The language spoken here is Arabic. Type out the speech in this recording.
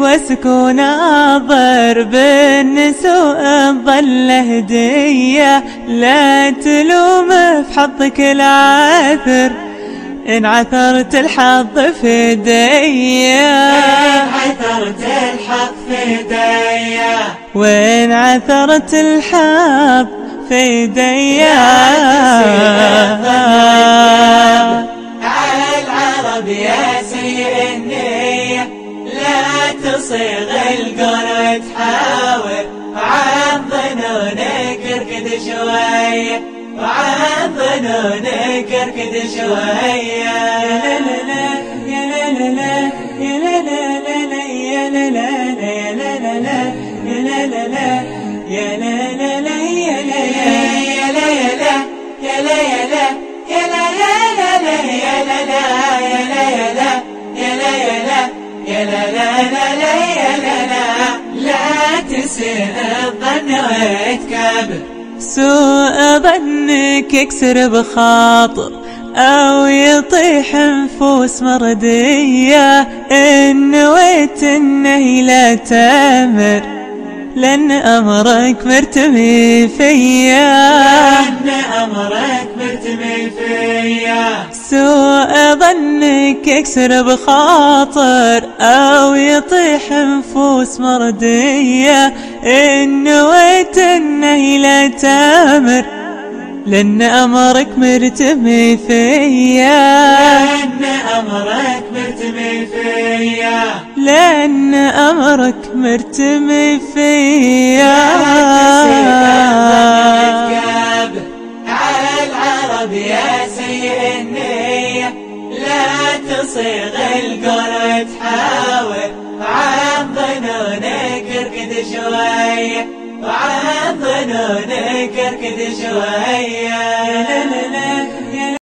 وسكون الضرب النسوء ظل هدية. لا تلوم في حظك العثر إن عثرت الحظ في ديا إن عثرت الحظ في ديا وإن عثرت الحظ في ديا تصيغ القول تحاول وعن ظنونك اركد شوية وعن ظنونك اركد شوية يا لا لا لا يا لا يا لا يا لا يا لا يا لا يا لا يا لا يا لا يا لا يا لا يا لا يا لا لا لا لا يا لا لا لا الظن سوء ظنك يكسر بخاطر أو يطيح نفوس مردية إن نويت إنه لا تمر لأن أمرك مرتمي فيا. سوء ظنك يكسر بخاطر أو يطيح نفوس مردية إن نويت إنه لا تمر لأن أمرك مرتمي فيا أن أمرك مرتمي فيا لأن أمرك مرتمي فيا سيء النية لا تصيغ القول تحاول وعن ظنونك اركد شوية وعن ظنونك اركد شوية